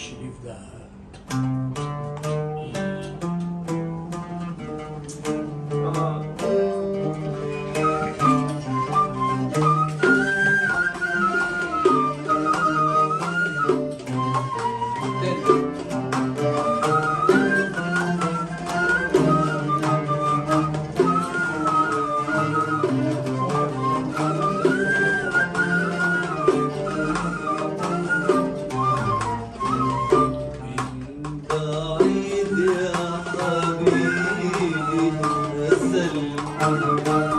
achieve that. wonder, wonder.